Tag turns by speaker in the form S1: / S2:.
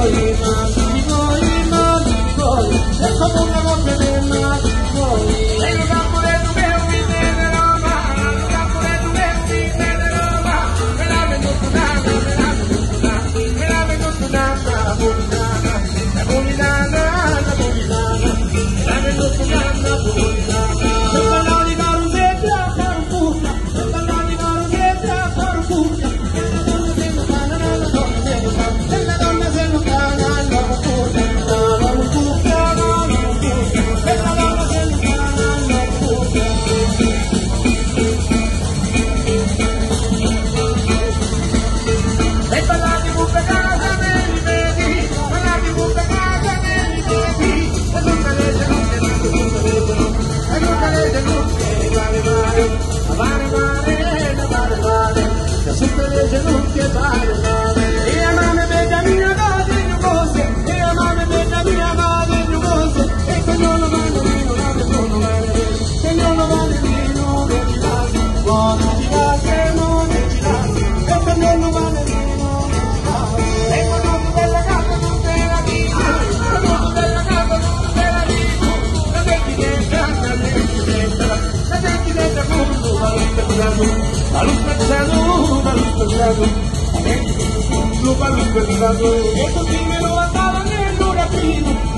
S1: colina body, a body. la luz pensando, la luz la luz estos sí me lo mataban en un.